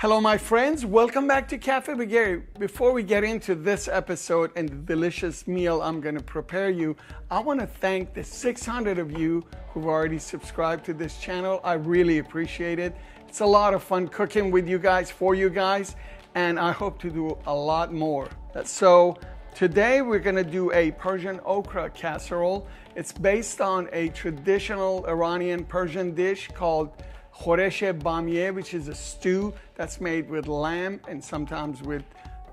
Hello, my friends. Welcome back to Cafe Bagheri. Before we get into this episode and the delicious meal I'm going to prepare you, I want to thank the 600 of you who've already subscribed to this channel. I really appreciate it. It's a lot of fun cooking with you guys, for you guys, and I hope to do a lot more. So, today we're going to do a Persian okra casserole. It's based on a traditional Iranian Persian dish called khoresh bamiyeh, which is a stew that's made with lamb and sometimes with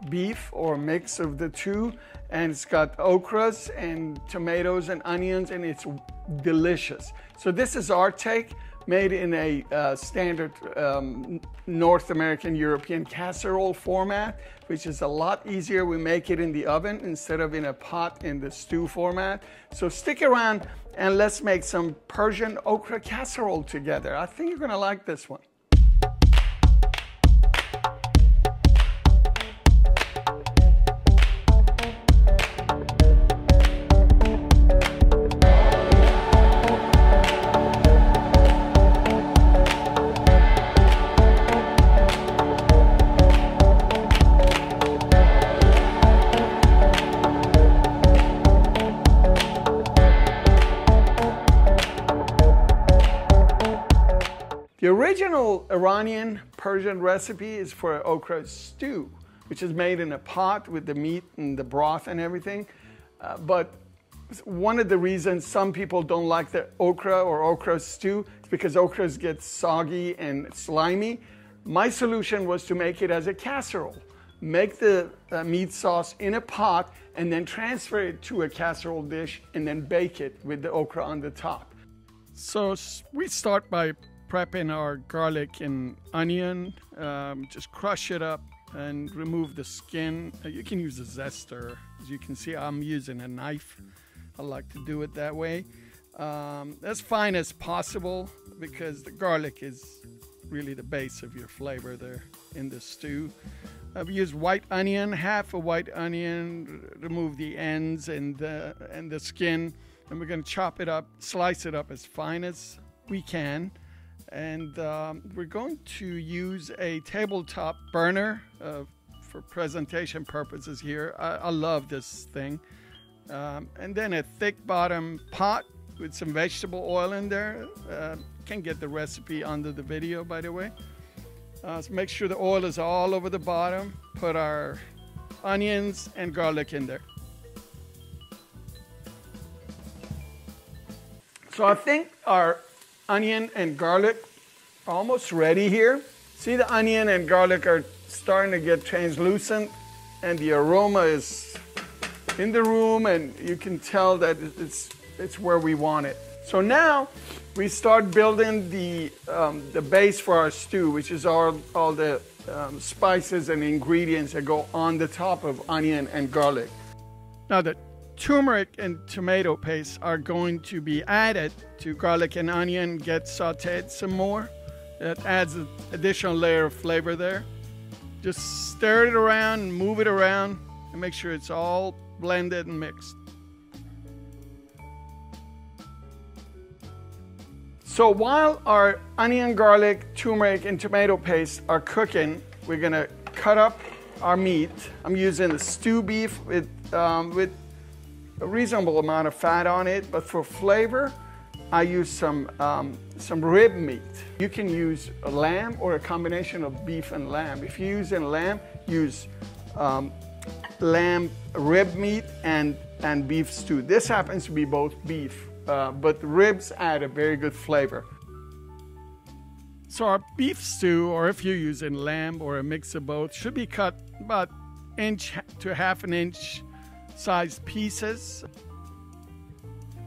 beef or a mix of the two. And it's got okras and tomatoes and onions, and it's delicious. So, this is our take made in a uh, standard um, North American European casserole format, which is a lot easier. We make it in the oven instead of in a pot in the stew format. So stick around and let's make some Persian okra casserole together. I think you're gonna like this one. Original Iranian Persian recipe is for okra stew, which is made in a pot with the meat and the broth and everything. Uh, but one of the reasons some people don't like the okra or okra stew is because okras get soggy and slimy. My solution was to make it as a casserole. Make the uh, meat sauce in a pot and then transfer it to a casserole dish and then bake it with the okra on the top. So we start by prepping our garlic and onion. Um, just crush it up and remove the skin. Uh, you can use a zester. As you can see, I'm using a knife. I like to do it that way. Um, as fine as possible because the garlic is really the base of your flavor there in the stew. I've used white onion, half a white onion, remove the ends and the, and the skin, and we're going to chop it up, slice it up as fine as we can and um, we're going to use a tabletop burner uh, for presentation purposes here. I, I love this thing. Um, and then a thick bottom pot with some vegetable oil in there. Uh, can get the recipe under the video, by the way. Uh, so make sure the oil is all over the bottom. Put our onions and garlic in there. So I think our onion and garlic almost ready here. See the onion and garlic are starting to get translucent and the aroma is in the room and you can tell that it's, it's where we want it. So now we start building the, um, the base for our stew, which is all, all the um, spices and ingredients that go on the top of onion and garlic. Now the turmeric and tomato paste are going to be added to garlic and onion, get sauteed some more. That adds an additional layer of flavor there. Just stir it around move it around and make sure it's all blended and mixed. So while our onion, garlic, turmeric, and tomato paste are cooking, we're gonna cut up our meat. I'm using the stew beef with, um, with a reasonable amount of fat on it, but for flavor, I use some, um, some rib meat. You can use a lamb or a combination of beef and lamb. If you're using lamb, use um, lamb rib meat and, and beef stew. This happens to be both beef, uh, but ribs add a very good flavor. So our beef stew, or if you're using lamb or a mix of both, should be cut about inch to half an inch sized pieces.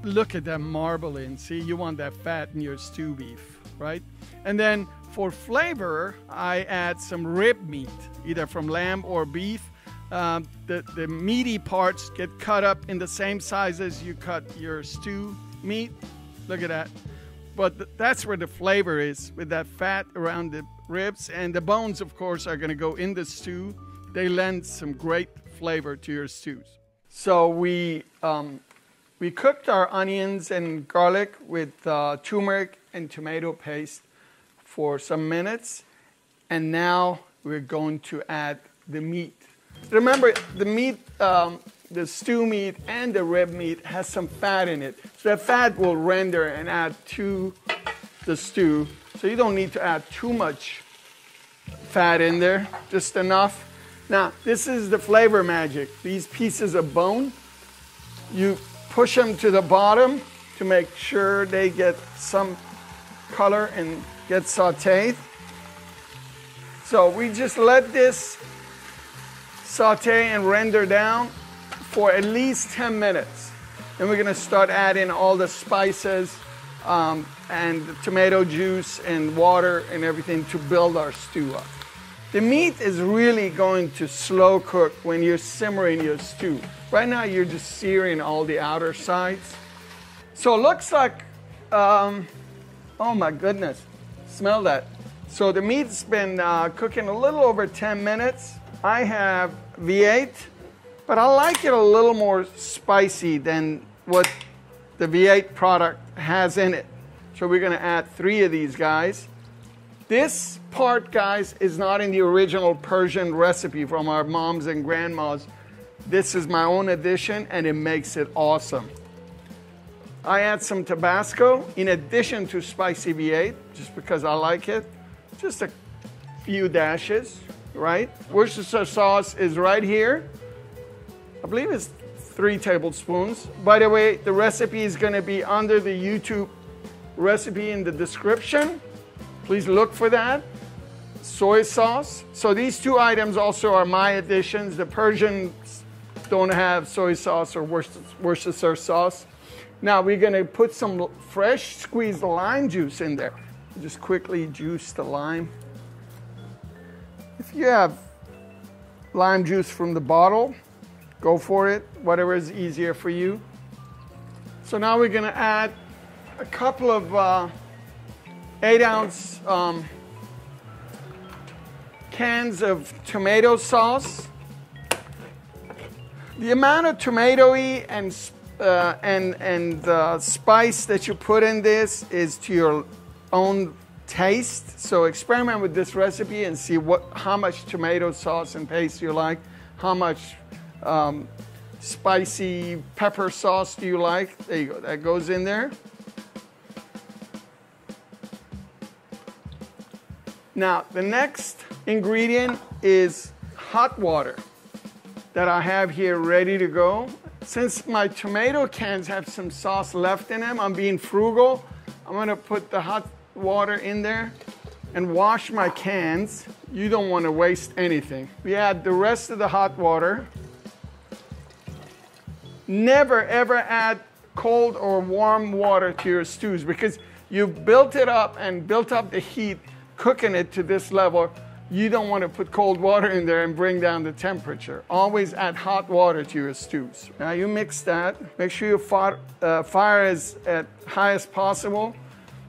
Look at that marbling. See, you want that fat in your stew beef, right? And then for flavor, I add some rib meat, either from lamb or beef. Um, the, the meaty parts get cut up in the same size as you cut your stew meat. Look at that. But th- that's where the flavor is with that fat around the ribs. And the bones, of course, are going to go in the stew. They lend some great flavor to your stews. So we um, we cooked our onions and garlic with uh, turmeric and tomato paste for some minutes, and now we're going to add the meat. Remember, the meat, um, the stew meat and the rib meat has some fat in it. So that fat will render and add to the stew. So you don't need to add too much fat in there, just enough. Now, this is the flavor magic. These pieces of bone, you push them to the bottom to make sure they get some color and get sauteed. So we just let this saute and render down for at least 10 minutes. Then we're gonna start adding all the spices um, and tomato juice and water and everything to build our stew up. The meat is really going to slow cook when you're simmering your stew. Right now you're just searing all the outer sides. So it looks like, um, oh my goodness, smell that. So the meat's been uh, cooking a little over 10 minutes. I have V8, but I like it a little more spicy than what the V8 product has in it. So we're gonna add three of these guys. This part, guys, is not in the original Persian recipe from our moms and grandmas. This is my own addition and it makes it awesome. I add some Tabasco in addition to spicy V8, just because I like it. Just a few dashes, right? Worcestershire sauce is right here. I believe it's three tablespoons. By the way, the recipe is gonna be under the YouTube recipe in the description. Please look for that. Soy sauce. So these two items also are my additions. The Persians don't have soy sauce or Worcestershire sauce. Now we're gonna put some fresh squeezed lime juice in there. Just quickly juice the lime. If you have lime juice from the bottle, go for it, whatever is easier for you. So now we're gonna add a couple of uh, eight ounce um, cans of tomato sauce. The amount of tomatoey and uh, and and uh, spice that you put in this is to your own taste. So experiment with this recipe and see what how much tomato sauce and paste you like, how much um, spicy pepper sauce do you like. There you go. That goes in there. Now, the next ingredient is hot water that I have here ready to go. Since my tomato cans have some sauce left in them, I'm being frugal. I'm gonna put the hot water in there and wash my cans. You don't wanna waste anything. We add the rest of the hot water. Never ever add cold or warm water to your stews because you've built it up and built up the heat cooking it to this level, you don't want to put cold water in there and bring down the temperature. Always add hot water to your stews. Now you mix that. Make sure your fire, uh, fire is at highest possible.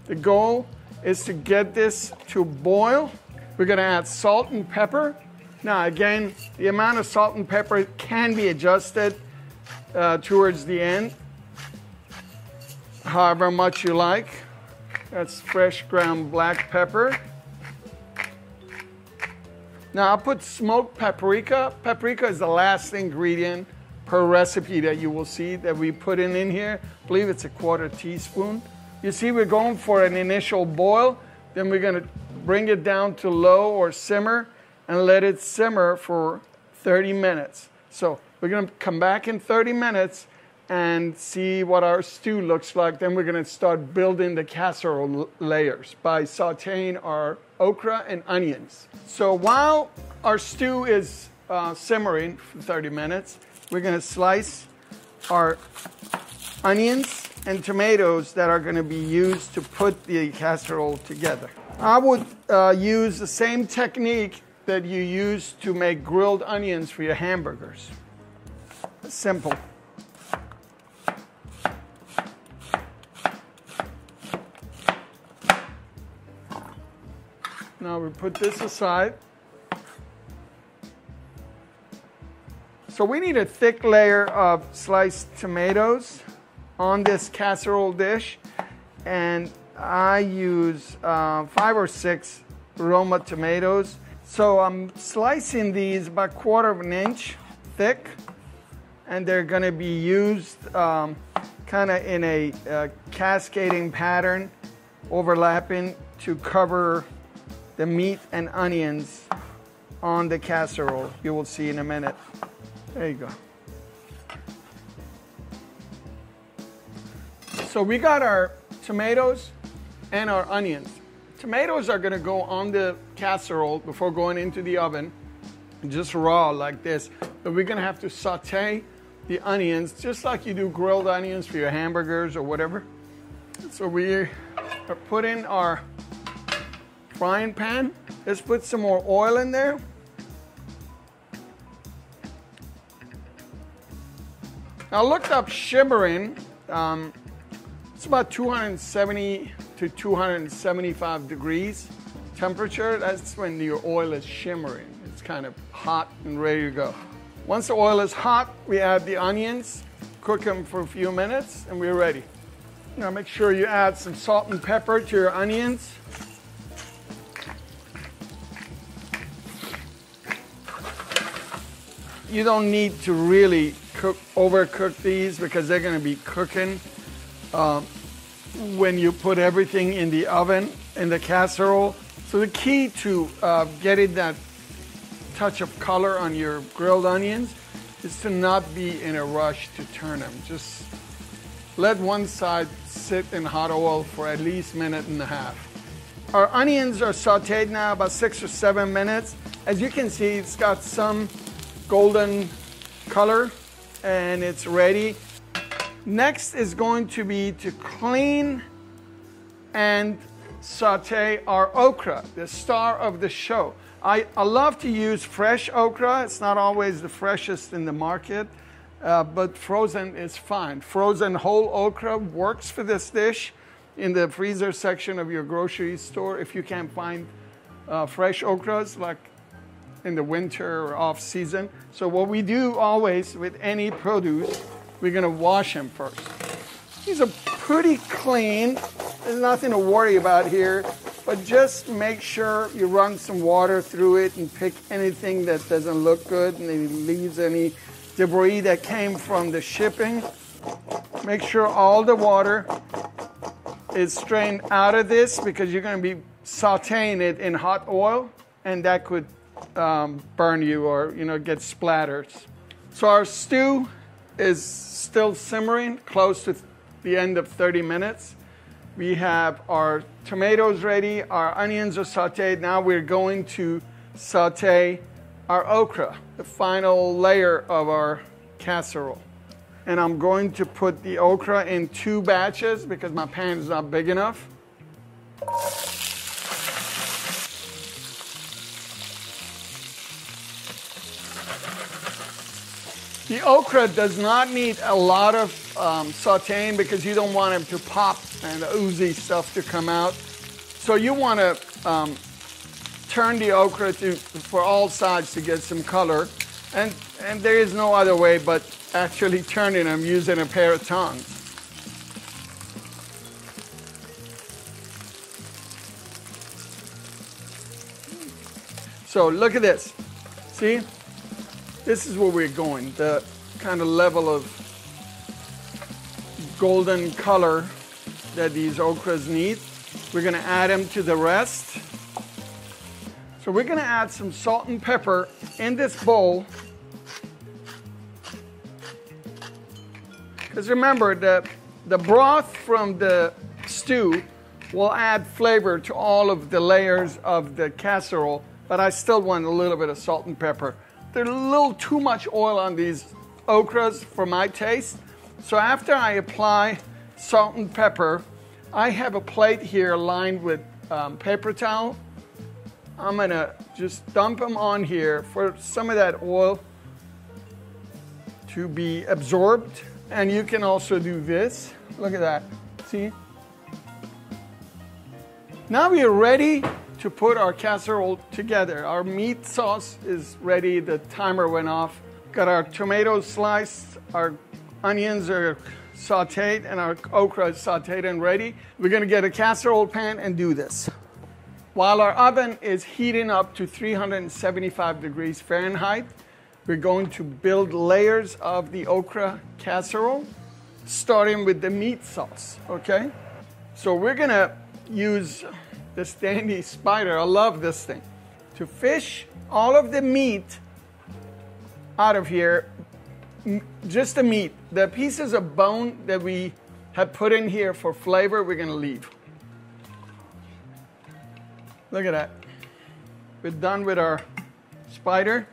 The goal is to get this to boil. We're going to add salt and pepper. Now again, the amount of salt and pepper can be adjusted uh, towards the end, however much you like. That's fresh ground black pepper. Now I'll put smoked paprika. Paprika is the last ingredient per recipe that you will see that we put in in here. I believe it's a quarter teaspoon. You see we're going for an initial boil, then we're gonna bring it down to low or simmer and let it simmer for 30 minutes. So we're gonna come back in 30 minutes and see what our stew looks like. Then we're gonna start building the casserole layers by sauteing our okra and onions. So while our stew is uh, simmering for 30 minutes, we're gonna slice our onions and tomatoes that are gonna be used to put the casserole together. I would uh, use the same technique that you use to make grilled onions for your hamburgers. Simple. Now we put this aside. So we need a thick layer of sliced tomatoes on this casserole dish. And I use uh, five or six Roma tomatoes. So I'm slicing these about quarter of an inch thick, and they're going to be used um, kind of in a uh, cascading pattern, overlapping to cover the meat and onions on the casserole. You will see in a minute. There you go. So we got our tomatoes and our onions. Tomatoes are gonna go on the casserole before going into the oven, just raw like this. But we're gonna have to saute the onions just like you do grilled onions for your hamburgers or whatever. So we are putting our frying pan. Let's put some more oil in there. I looked up shimmering. Um, it's about 270 to 275 degrees temperature. That's when your oil is shimmering. It's kind of hot and ready to go. Once the oil is hot, we add the onions, cook them for a few minutes, and we're ready. Now make sure you add some salt and pepper to your onions. You don't need to really cook, overcook these because they're going to be cooking um, when you put everything in the oven, in the casserole. So the key to uh, getting that touch of color on your grilled onions is to not be in a rush to turn them. Just let one side sit in hot oil for at least a minute and a half. Our onions are sauteed now about six or seven minutes. As you can see, it's got some golden color and it's ready. Next is going to be to clean and saute our okra, the star of the show. I, I love to use fresh okra. It's not always the freshest in the market, uh, but frozen is fine. Frozen whole okra works for this dish in the freezer section of your grocery store if you can't find uh, fresh okras like in the winter or off season. So what we do always with any produce, we're gonna wash them first. These are pretty clean. There's nothing to worry about here, but just make sure you run some water through it and pick anything that doesn't look good and leaves any debris that came from the shipping. Make sure all the water is strained out of this because you're to be sauteing it in hot oil and that could um, burn you or you know get splatters. So our stew is still simmering, close to the end of 30 minutes. We have our tomatoes ready, our onions are sauteed. Now we're going to saute our okra, the final layer of our casserole. And I'm going to put the okra in two batches because my pan is not big enough. The okra does not need a lot of um, sauteing because you don't want them to pop and oozy stuff to come out. So you want to um, turn the okra to, for all sides to get some color. And, and there is no other way but actually turning them using a pair of tongs. So look at this. See? This is where we're going, the kind of level of golden color that these okras need. We're gonna add them to the rest. So we're gonna add some salt and pepper in this bowl. Because remember, the, the broth from the stew will add flavor to all of the layers of the casserole, but I still want a little bit of salt and pepper. There's a little too much oil on these okras for my taste. So after I apply salt and pepper, I have a plate here lined with um, paper towel. I'm gonna just dump them on here for some of that oil to be absorbed. And you can also do this. Look at that. See? Now we are ready to put our casserole together. Our meat sauce is ready. The timer went off. Got our tomatoes sliced, our onions are sauteed, and our okra is sauteed and ready. We're gonna get a casserole pan and do this. while our oven is heating up to 375 degrees Fahrenheit, we're going to build layers of the okra casserole, starting with the meat sauce, okay? So we're gonna use this dandy spider, I love this thing, to fish all of the meat out of here, just the meat. The pieces of bone that we have put in here for flavor, we're gonna leave. Look at that. We're done with our spider.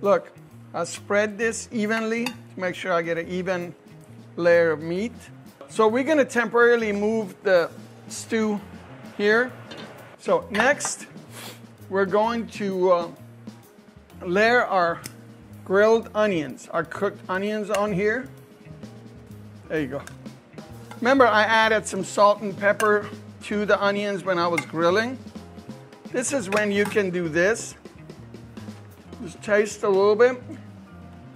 Look, I spread this evenly to make sure I get an even layer of meat. So we're gonna temporarily move the stew here. So next, we're going to uh, layer our grilled onions, our cooked onions on here. There you go. Remember I added some salt and pepper to the onions when I was grilling. This is when you can do this. Just taste a little bit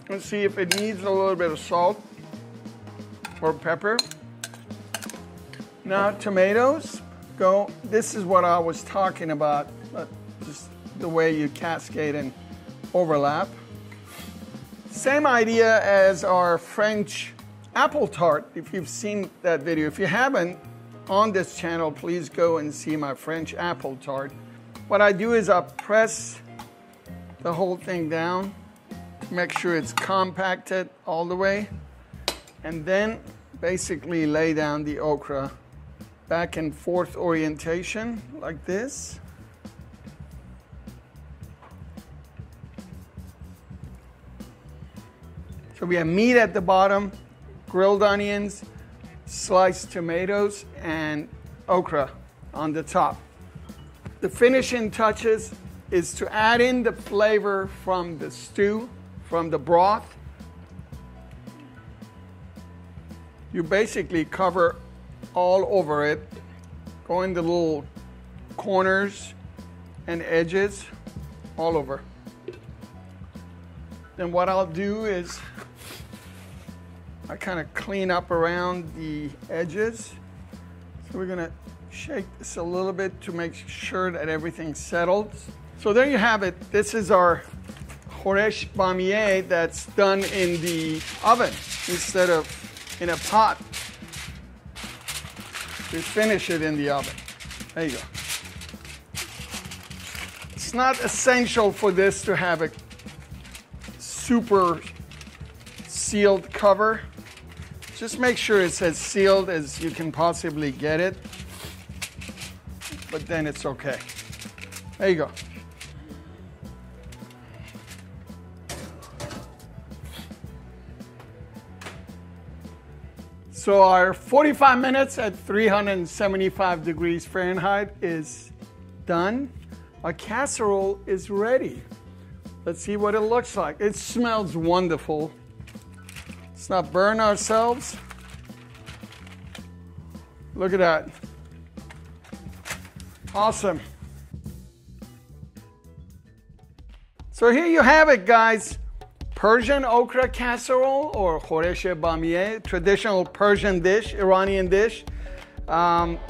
and see if it needs a little bit of salt or pepper. Now tomatoes, go. This is what I was talking about, just the way you cascade and overlap. Same idea as our French apple tart, if you've seen that video. If you haven't, on this channel, please go and see my French apple tart. What I do is I press the whole thing down make sure it's compacted all the way and then basically lay down the okra back and forth orientation like this. So we have meat at the bottom, grilled onions, sliced tomatoes, and okra on the top. The finishing touches is to add in the flavor from the stew, from the broth. You basically cover all over it, going in the little corners and edges all over. Then what I'll do is I kind of clean up around the edges. So we're gonna shake this a little bit to make sure that everything settles. So there you have it. This is our Khoresh Bamiyeh that's done in the oven instead of in a pot. Finish it in the oven. There you go. It's not essential for this to have a super sealed cover. Just make sure it's as sealed as you can possibly get it but then it's okay. There you go. So our 45 minutes at 375 degrees Fahrenheit is done. Our casserole is ready. Let's see what it looks like. It smells wonderful. Let's not burn ourselves. Look at that. Awesome. So here you have it, guys. Persian okra casserole or khoresh bamiyeh, traditional Persian dish, Iranian dish. Um,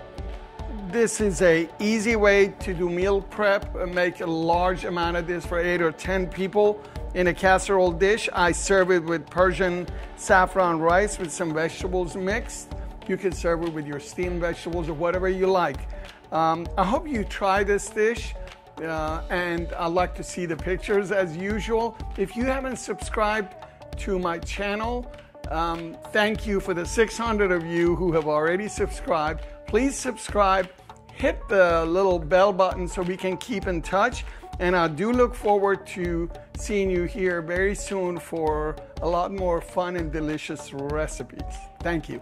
this is a easy way to do meal prep, make a large amount of this for eight or 10 people in a casserole dish. I serve it with Persian saffron rice with some vegetables mixed. You can serve it with your steamed vegetables or whatever you like. Um, I hope you try this dish. And I'd like to see the pictures as usual. If you haven't subscribed to my channel, um, thank you for the 600 of you who have already subscribed. Please subscribe, hit the little bell button so we can keep in touch. And I do look forward to seeing you here very soon for a lot more fun and delicious recipes. Thank you.